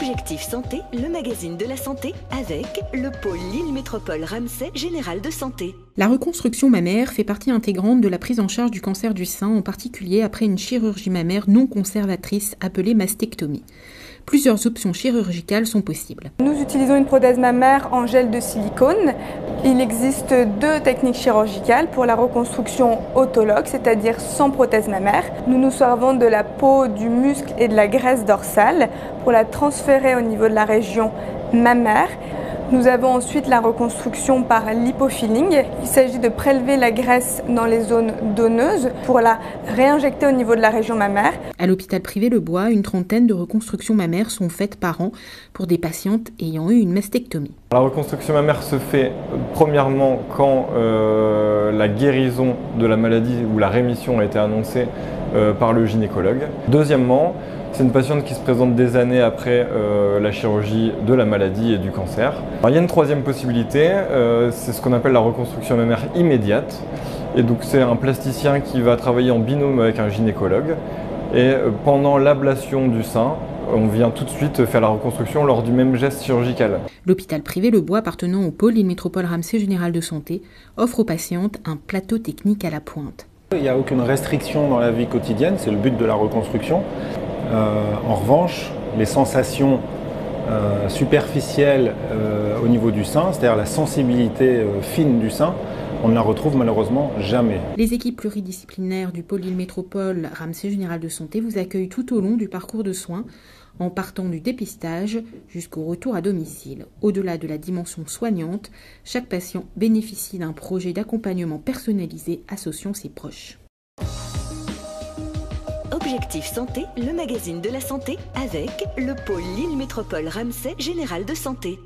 Objectif Santé, le magazine de la santé avec le pôle Lille Métropole Ramsay Général de Santé. La reconstruction mammaire fait partie intégrante de la prise en charge du cancer du sein, en particulier après une chirurgie mammaire non conservatrice appelée mastectomie. Plusieurs options chirurgicales sont possibles. Nous utilisons une prothèse mammaire en gel de silicone. Il existe deux techniques chirurgicales pour la reconstruction autologue, c'est-à-dire sans prothèse mammaire. Nous nous servons de la peau, du muscle et de la graisse dorsale pour la transférer au niveau de la région mammaire. Nous avons ensuite la reconstruction par lipofilling. Il s'agit de prélever la graisse dans les zones donneuses pour la réinjecter au niveau de la région mammaire. À l'hôpital privé Le Bois, une trentaine de reconstructions mammaires sont faites par an pour des patientes ayant eu une mastectomie. La reconstruction mammaire se fait euh, premièrement quand euh, la guérison de la maladie ou la rémission a été annoncée par le gynécologue. Deuxièmement, c'est une patiente qui se présente des années après euh, la chirurgie de la maladie et du cancer. il y a une troisième possibilité, euh, c'est ce qu'on appelle la reconstruction mammaire immédiate. Et donc c'est un plasticien qui va travailler en binôme avec un gynécologue. Et euh, pendant l'ablation du sein, on vient tout de suite faire la reconstruction lors du même geste chirurgical. L'hôpital privé Le Bois, appartenant au pôle Île Métropole Ramsey Général de Santé, offre aux patientes un plateau technique à la pointe. Il n'y a aucune restriction dans la vie quotidienne, c'est le but de la reconstruction. Euh, en revanche, les sensations euh, superficielles euh, au niveau du sein, c'est-à-dire la sensibilité fine du sein, on ne la retrouve malheureusement jamais. Les équipes pluridisciplinaires du pôle Île Métropole Ramsey Général de Santé vous accueillent tout au long du parcours de soins, en partant du dépistage jusqu'au retour à domicile. Au-delà de la dimension soignante, chaque patient bénéficie d'un projet d'accompagnement personnalisé associant ses proches. Objectif Santé, le magazine de la santé avec le pôle Lille Métropole Ramsay Général de Santé.